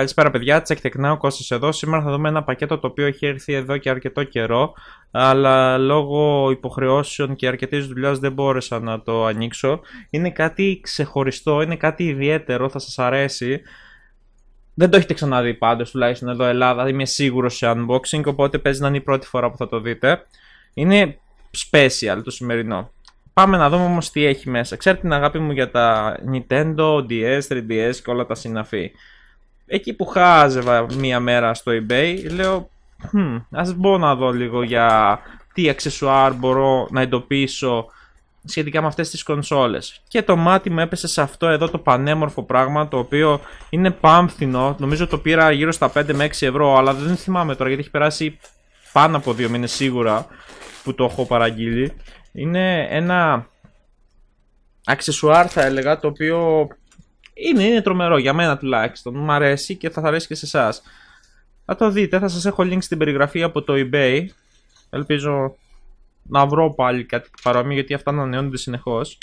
Καλησπέρα παιδιά, τσεκ τεκνά, ο Κώστας εδώ. Σήμερα θα δούμε ένα πακέτο το οποίο έχει έρθει εδώ και αρκετό καιρό αλλά λόγω υποχρεώσεων και αρκετής δουλειάς δεν μπόρεσα να το ανοίξω. Είναι κάτι ξεχωριστό, είναι κάτι ιδιαίτερο, θα σας αρέσει. Δεν το έχετε ξαναδεί πάντως, τουλάχιστον εδώ Ελλάδα, είμαι σίγουρος σε unboxing, οπότε παίζει να είναι η πρώτη φορά που θα το δείτε. Είναι special το σημερινό. Πάμε να δούμε όμως τι έχει μέσα. Ξέρετε την αγάπη μου για τα Nintendo, DS, 3DS και όλα τα συναφή. Εκεί που χάζευα μία μέρα στο eBay, λέω hm, ας μπω να δω λίγο για τι αξεσουάρ μπορώ να εντοπίσω σχετικά με αυτές τις κονσόλες. Και το μάτι μου έπεσε σε αυτό εδώ το πανέμορφο πράγμα το οποίο είναι πάμφθινο. Νομίζω το πήρα γύρω στα 5 με 6 ευρώ αλλά δεν θυμάμαι τώρα γιατί έχει περάσει πάνω από 2 μήνες σίγουρα που το έχω παραγγείλει. Είναι ένα αξεσουάρ θα έλεγα το οποίο είναι, είναι τρομερό για μένα τουλάχιστον. Μου αρέσει και θα αρέσει και σε εσάς. Θα το δείτε, θα σας έχω link στην περιγραφή από το eBay. Ελπίζω να βρω πάλι κάτι παρόμοιο γιατί αυτά ανανεώνονται συνεχώς.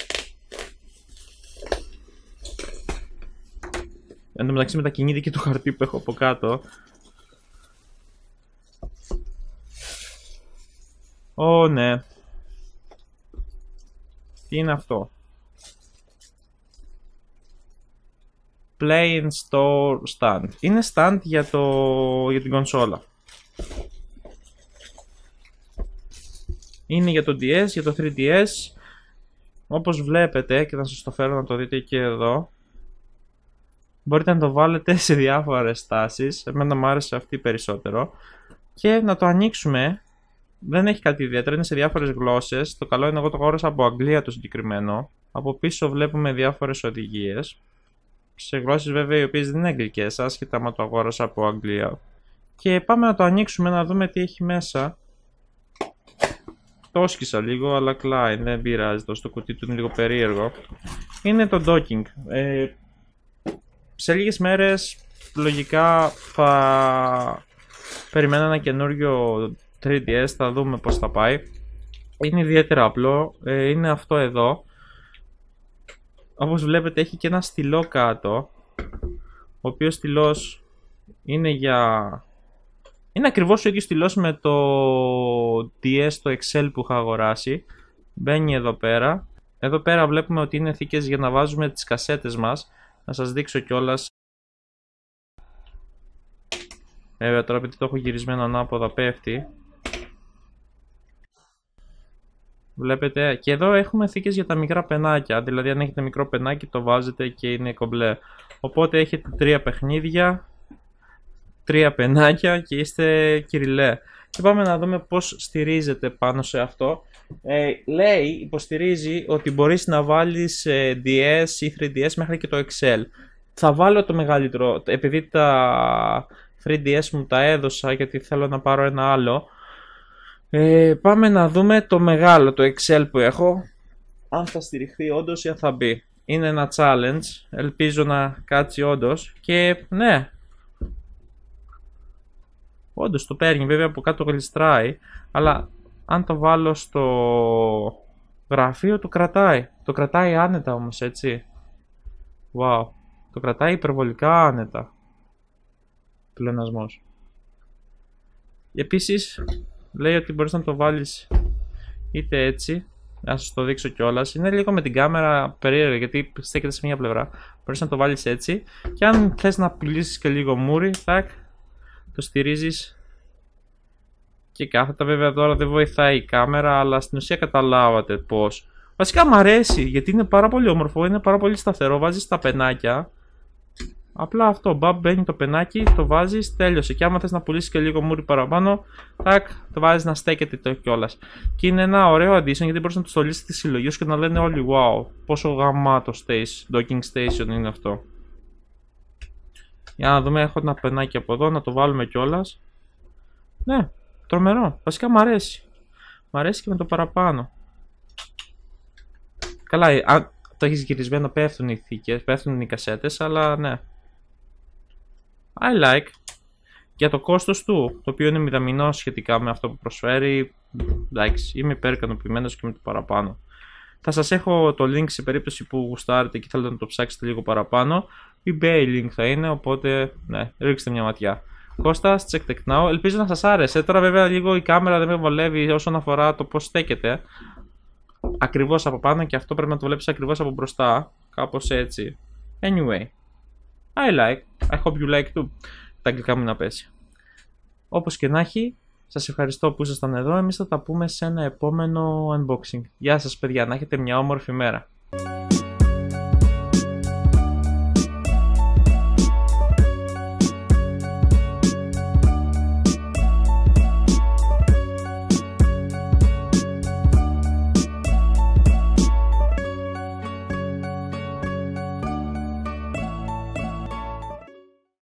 Εν τω μεταξύ με τα κινήτια και το χαρτί που έχω από κάτω. Ω ναι. Τι είναι αυτό; Play and Store Stand. Είναι stand για, το, για την κονσόλα. Είναι για το DS, για το 3DS. Όπως βλέπετε και θα σας το φέρω να το δείτε και εδώ. Μπορείτε να το βάλετε σε διάφορες στάσεις. Εμένα μου άρεσε αυτή περισσότερο. Και να το ανοίξουμε. Δεν έχει κάτι ιδιαίτερο, είναι σε διάφορες γλώσσες. Το καλό είναι εγώ το αγόρασα από Αγγλία το συγκεκριμένο. Από πίσω βλέπουμε διάφορες οδηγίες σε γλώσσες βέβαια οι οποίες δεν είναι αγγλικές, άσχετα με το αγόρασα από Αγγλία. Και πάμε να το ανοίξουμε να δούμε τι έχει μέσα. Το σκίσα λίγο, αλλά κλάει, δεν πειράζει, το στο κουτί του είναι λίγο περίεργο. Είναι το docking. Ε, σε λίγες μέρες, λογικά, θα περιμένω ένα καινούριο 3DS, θα δούμε πώς θα πάει. Είναι ιδιαίτερα απλό, ε, είναι αυτό εδώ. Όπως βλέπετε έχει και ένα στυλό κάτω ο οποίος στυλός είναι για... Είναι ακριβώς ο ίδιος στυλός με το DS, το Excel που είχα αγοράσει. Μπαίνει εδώ πέρα. Εδώ πέρα βλέπουμε ότι είναι θήκες για να βάζουμε τις κασέτες μας. Να σας δείξω κιόλας. Βέβαια τώρα επειδή το έχω γυρισμένο ανάποδα πέφτει Βλέπετε και εδώ έχουμε θήκες για τα μικρά πενάκια. Δηλαδή αν έχετε μικρό πενάκι το βάζετε και είναι κομπλέ. Οπότε έχετε τρία παιχνίδια, τρία πενάκια και είστε κυριλέ. Και πάμε να δούμε πώς στηρίζεται πάνω σε αυτό. Ε, λέει, υποστηρίζει ότι μπορείς να βάλεις ε, DS ή 3DS μέχρι και το Excel. Θα βάλω το μεγαλύτερο, επειδή τα 3DS μου τα έδωσα γιατί θέλω να πάρω ένα άλλο. Ε, πάμε να δούμε το μεγάλο, το Excel που έχω. Αν θα στηριχθεί όντως ή αν θα μπει. Είναι ένα challenge. Ελπίζω να κάτσει όντως. Και ναι. Όντως το παίρνει. Βέβαια από κάτω γλιστράει. Αλλά αν το βάλω στο γραφείο το κρατάει. Το κρατάει άνετα όμως έτσι. Wow. Το κρατάει υπερβολικά άνετα. Πλενασμός. Επίσης λέει ότι μπορείς να το βάλεις είτε έτσι να σας το δείξω κιόλας. Είναι λίγο με την κάμερα περίεργα γιατί στέκεται σε μια πλευρά. Μπορείς να το βάλεις έτσι και αν θες να πουλήσεις και λίγο μούρι, τάκ, το στηρίζεις και κάθετα. Βέβαια τώρα δεν βοηθάει η κάμερα, αλλά στην ουσία καταλάβατε πώς. Βασικά μου αρέσει γιατί είναι πάρα πολύ όμορφο, είναι πάρα πολύ σταθερό. Βάζεις τα πενάκια Απλά αυτό, μπαμπ μπαίνει το πενάκι, το βάζεις, τέλειωσε. Και άμα θες να πουλήσεις και λίγο μούρι παραπάνω, τάκ, το βάζεις να στέκεται το κιόλας. Και είναι ένα ωραίο addition γιατί μπορείς να το στολίσεις τη συλλογή σου και να λένε όλοι wow, πόσο γαμάτο station, docking station είναι αυτό. Για να δούμε, έχω ένα πενάκι από εδώ, να το βάλουμε κιόλας. Ναι, τρομερό. Βασικά μου αρέσει. Μ' αρέσει και με το παραπάνω. Καλά, αν το έχεις γυρισμένο, πέφτουν οι θήκες, πέφτουν οι κασέτες, αλλά ναι. I like. Για το κόστος του, το οποίο είναι μηδαμινό σχετικά με αυτό που προσφέρει, εντάξει, είμαι υπερ και με το παραπάνω. Θα σας έχω το link σε περίπτωση που γουστάρετε και θέλετε να το ψάξετε λίγο παραπάνω. eBay link θα είναι, οπότε ναι, ρίξτε μια ματιά. Κώστας, check tech now. Ελπίζω να σας άρεσε. Τώρα βέβαια λίγο η κάμερα δεν με βολεύει όσον αφορά το πώς στέκεται. Ακριβώς από πάνω και αυτό πρέπει να το βλέπεις ακριβώς από μπροστά. Κάπως έτσι. Anyway. I like. I hope you like too. Τα αγγλικά μου να πέσει. Όπως και να έχει, σας ευχαριστώ που ήσασταν εδώ. Εμείς θα τα πούμε σε ένα επόμενο unboxing. Γεια σας παιδιά, να έχετε μια όμορφη μέρα.